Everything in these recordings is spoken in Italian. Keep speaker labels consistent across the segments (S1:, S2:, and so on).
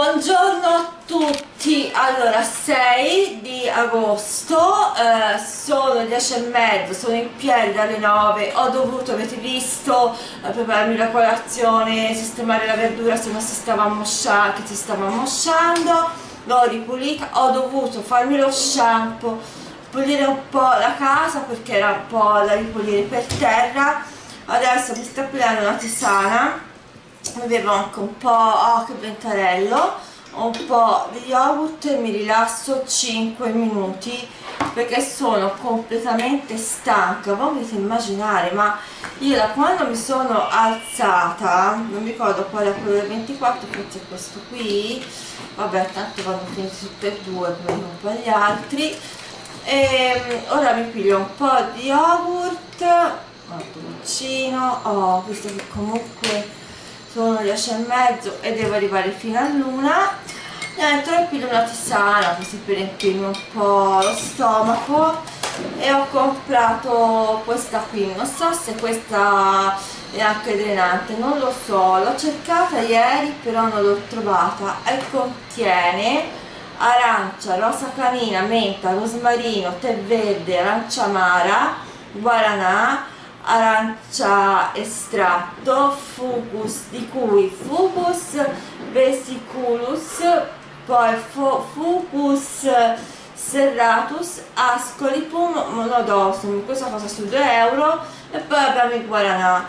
S1: Buongiorno a tutti, allora 6 di agosto, eh, sono le 10 e mezzo, sono in piedi dalle 9, ho dovuto, avete visto, eh, prepararmi la colazione, sistemare la verdura se non si stava ammosciando, che si stava ammosciando, l'ho ripulita, ho dovuto farmi lo shampoo, pulire un po' la casa perché era un po' da ripulire per terra, adesso mi sta prendendo una tisana bevo anche un po', oh che ventarello un po' di yogurt e mi rilasso 5 minuti perché sono completamente stanca. Voi potete immaginare ma io da quando mi sono alzata non mi ricordo qual è quello del 24 forse questo qui vabbè tanto vanno finiti tutti e due come un po' gli altri. E ehm, ora mi piglio un po' di yogurt molto dolcino oh visto che comunque sono le 10 e mezzo e devo arrivare fino a luna. Niente ho piglio una tisana così per riempirmi un po' lo stomaco. E ho comprato questa qui. Non so se questa è anche drenante non lo so. L'ho cercata ieri però non l'ho trovata. E contiene arancia, rosa canina, menta, rosmarino, tè verde, arancia amara, guaranà arancia estratto fucus di cui fucus vesiculus poi fucus serratus ascolipum monodosum questa cosa su 2 euro e poi abbiamo il guaranà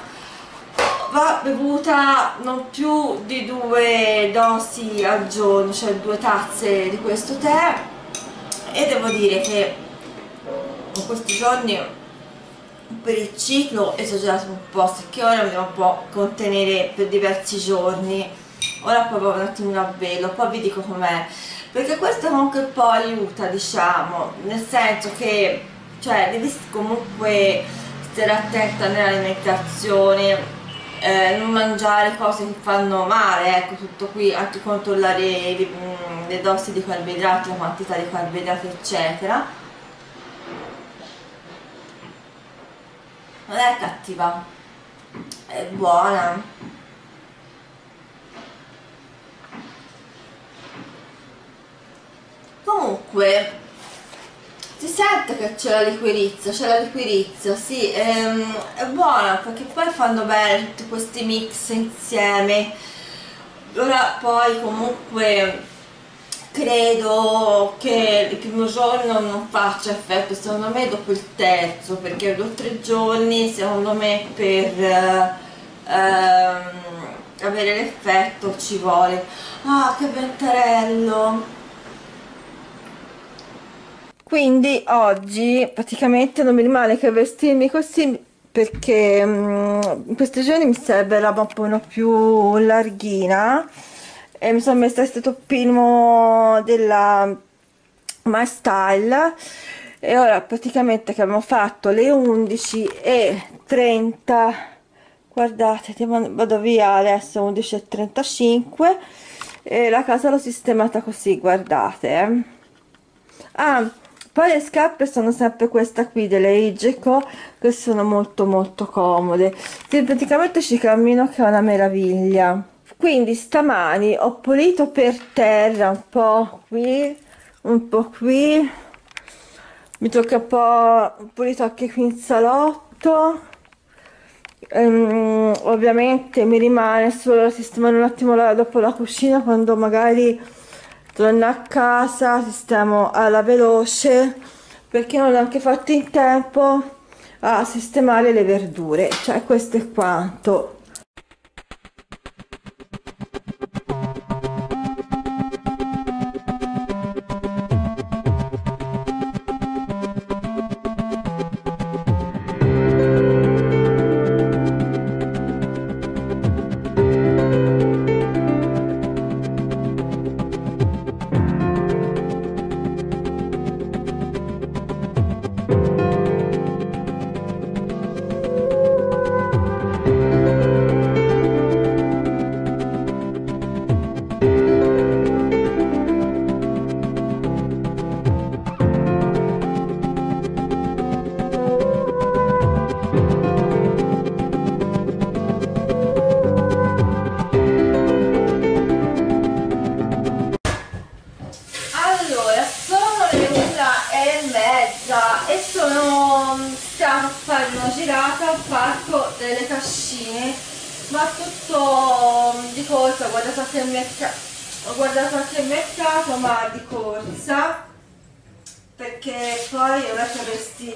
S1: va bevuta non più di due dosi al giorno cioè due tazze di questo tè e devo dire che in questi giorni per il ciclo esagerato un po' perché ora mi devo un po' contenere per diversi giorni. Ora poi vado un attimino a velo poi vi dico com'è. Perché questo comunque poi aiuta diciamo nel senso che cioè devi comunque stare attenta nell'alimentazione eh, non mangiare cose che fanno male ecco tutto qui anche controllare le, le dosi di carboidrati la quantità di carboidrati eccetera non è cattiva. È buona. Comunque si sente che c'è la liquirizia c'è la liquirizia sì ehm, è buona perché poi fanno bene tutti questi mix insieme. Ora poi comunque credo che il primo giorno non faccia effetto secondo me dopo il terzo perché due o tre giorni secondo me per ehm, avere l'effetto ci vuole. Ah che ventarello. Quindi oggi praticamente non mi rimane che vestirmi così perché um, in questi giorni mi serve un po' più larghina e mi sono messa questo toppino della My Style. E ora praticamente che abbiamo fatto le 11 e 30 guardate vado via adesso 11 e 35 e la casa l'ho sistemata così guardate eh. ah poi le scarpe sono sempre questa qui delle Igeco che sono molto molto comode. Sì, praticamente ci cammino che è una meraviglia quindi stamani ho pulito per terra un po' qui un po' qui. Mi tocca un po' pulito anche qui in salotto. Ehm, ovviamente mi rimane solo sistemare un attimo la, dopo la cucina quando magari torno a casa sistemo alla veloce perché non ho anche fatto in tempo a sistemare le verdure. Cioè questo è quanto di corsa perché poi che avresti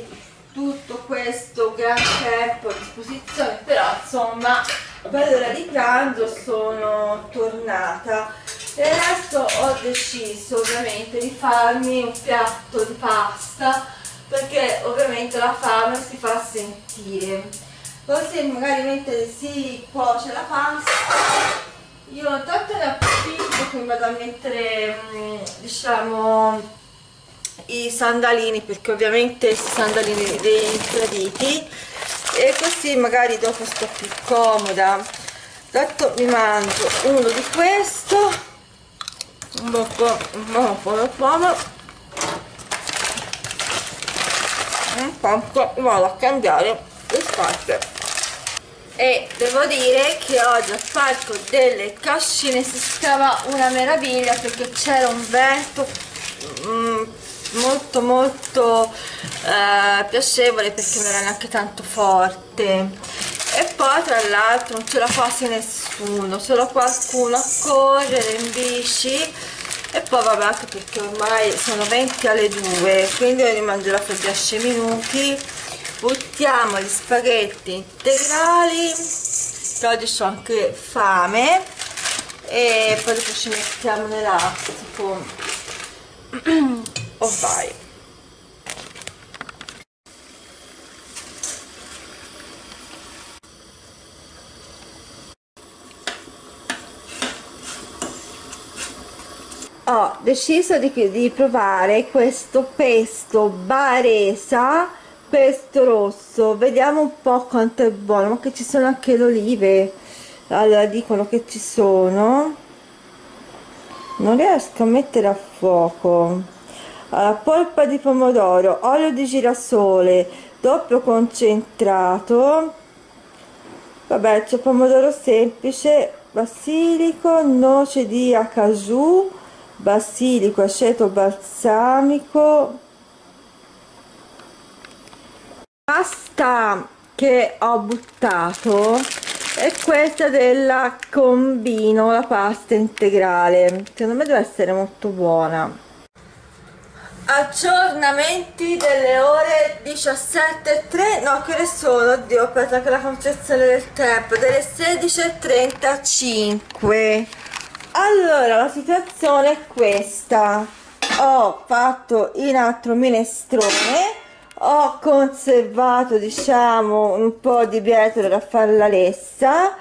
S1: tutto questo gran tempo a disposizione però insomma per l'ora di pranzo sono tornata. E adesso ho deciso ovviamente di farmi un piatto di pasta perché ovviamente la fame si fa sentire. Così magari mentre si cuoce la pasta io intanto ne approfitto poi vado a mettere mm, diciamo i sandalini perché ovviamente i sandalini dei infraditi e così magari dopo sto più comoda tanto mi mangio uno di questo un po' po' un po' un po' un po' vado a cambiare le scarpe e devo dire che oggi al parco delle cascine si stava una meraviglia perché c'era un vento mm, molto molto eh, piacevole perché non era neanche tanto forte. E poi tra l'altro non c'era quasi nessuno solo qualcuno a correre in bici. E poi vabbè anche perché ormai sono 20 alle 2 quindi io mangerò per 10 minuti buttiamo gli spaghetti integrali. Che oggi ho anche fame. E poi dopo ci mettiamo nell'elastico o vai. Ho deciso di, di provare questo pesto baresa pesto rosso. Vediamo un po' quanto è buono. Ma che ci sono anche le olive. Allora dicono che ci sono. Non riesco a mettere a fuoco. Allora, polpa di pomodoro olio di girasole doppio concentrato. Vabbè c'è pomodoro semplice basilico noce di acajou basilico aceto balsamico pasta che ho buttato è questa della combino la pasta integrale. Secondo me deve essere molto buona. Aggiornamenti delle ore 17.3 no che ne sono? Oddio aspetta che la concezione del tempo. Delle 16.35 allora la situazione è questa. Ho fatto in altro minestrone ho conservato diciamo un po' di bietola da fare la lessa.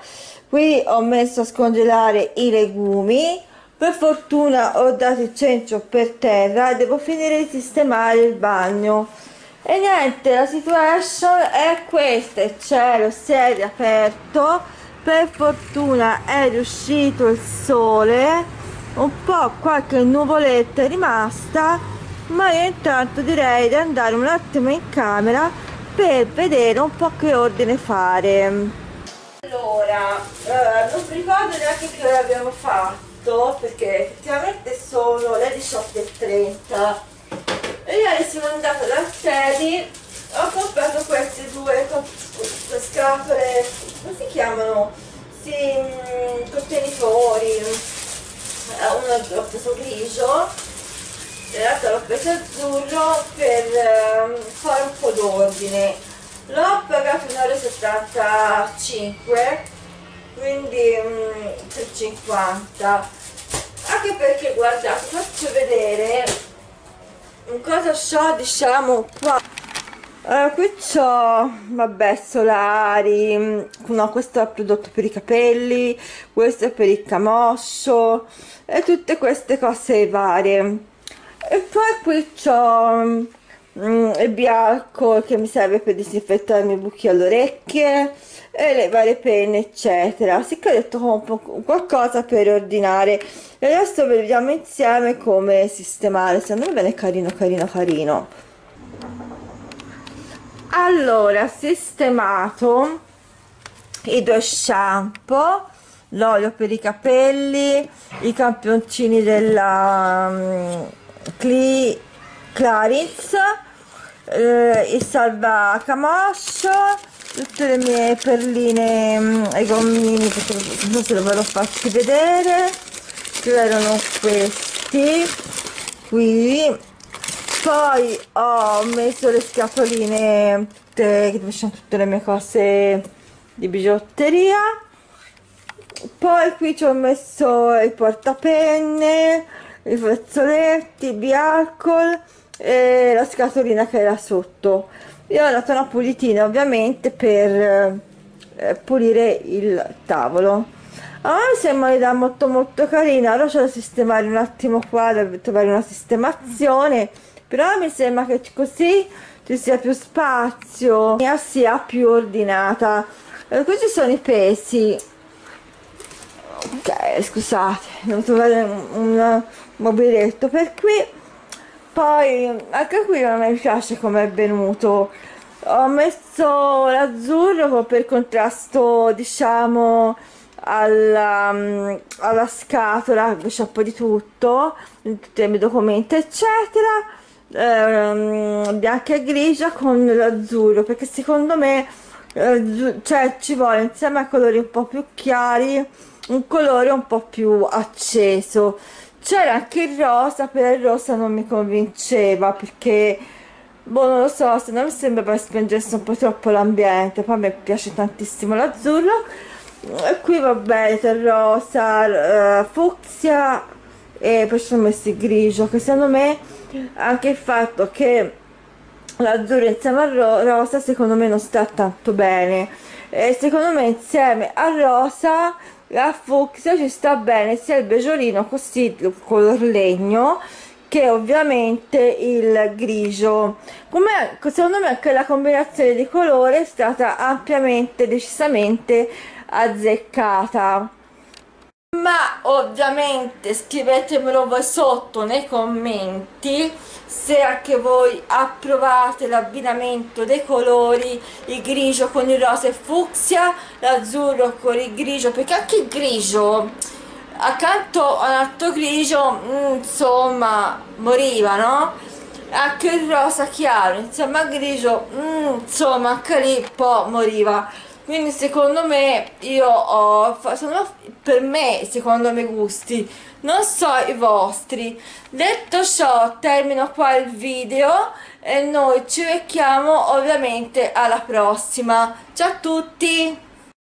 S1: Qui ho messo a scongelare i legumi. Per fortuna ho dato il cencio per terra. E devo finire di sistemare il bagno. E niente la situation è questa. Il cielo si è riaperto. Per fortuna è riuscito il sole. Un po' qualche nuvoletta è rimasta ma io intanto direi di andare un attimo in camera per vedere un po' che ordine fare. Allora eh, non mi ricordo neanche che ora abbiamo fatto perché effettivamente sono le 18.30 e ieri sono andata dal Teddy ho comprato queste due scatole come si chiamano? si mm, contenitori. Eh, uno l'ho preso grigio realtà l'ho preso azzurro per um, fare un po' d'ordine. L'ho pagato 1,75 euro quindi um, per 50 anche perché guardate faccio vedere cosa ho diciamo qua. Allora qui c'ho vabbè solari no questo è prodotto per i capelli questo è per il camoscio e tutte queste cose varie e poi qui c'ho mm, il bianco che mi serve per disinfettarmi i buchi alle orecchie e le varie penne eccetera. Sì che ho detto compro qualcosa per ordinare. E adesso vediamo insieme come sistemare. Secondo me viene carino carino carino. Allora sistemato i due shampoo l'olio per i capelli i campioncini della um, Cli Clarins eh, il salva camoscio tutte le mie perline mm, ai gommini non so se ve l'ho fatti vedere. Che erano questi qui. Poi ho messo le scatoline tutte, dove sono tutte le mie cose di bigiotteria. Poi qui ci ho messo i portapenne i fazzoletti, il bialcol e la scatolina che era sotto. Io ho dato una pulitina ovviamente per eh, pulire il tavolo. A me sembra un'idea molto molto carina. Ora c'è da sistemare un attimo qua da trovare una sistemazione però mi sembra che così ci sia più spazio e sia più ordinata. Eh, questi sono i pesi. Ok scusate devo trovare un, un mobiletto per qui poi anche qui non mi piace come è venuto. Ho messo l'azzurro per contrasto diciamo alla, mm, alla scatola c'è un po' di tutto tutti i miei documenti eccetera ehm, bianca e grigia con l'azzurro perché secondo me eh, cioè ci vuole insieme a colori un po' più chiari un colore un po' più acceso c'era anche il rosa però il rosa non mi convinceva perché boh non lo so se non mi sembra per spingersi un po' troppo l'ambiente poi me piace tantissimo l'azzurro. E qui va bene il rosa uh, fucsia e poi ci sono messi il grigio che secondo me anche il fatto che l'azzurro insieme al ro rosa secondo me non sta tanto bene. E secondo me insieme al rosa la fucsia ci sta bene sia il beggiolino così color legno che ovviamente il grigio. Come secondo me anche la combinazione di colore è stata ampiamente decisamente azzeccata ma ovviamente scrivetemelo voi sotto nei commenti se anche voi approvate l'abbinamento dei colori il grigio con il rosa e fucsia l'azzurro con il grigio perché anche il grigio accanto all'altro grigio mm, insomma moriva no? anche il rosa chiaro insieme al grigio mm, insomma anche lì un po' moriva quindi secondo me io ho sono, per me secondo miei gusti. Non so i vostri. Detto ciò termino qua il video e noi ci becchiamo ovviamente alla prossima. Ciao a tutti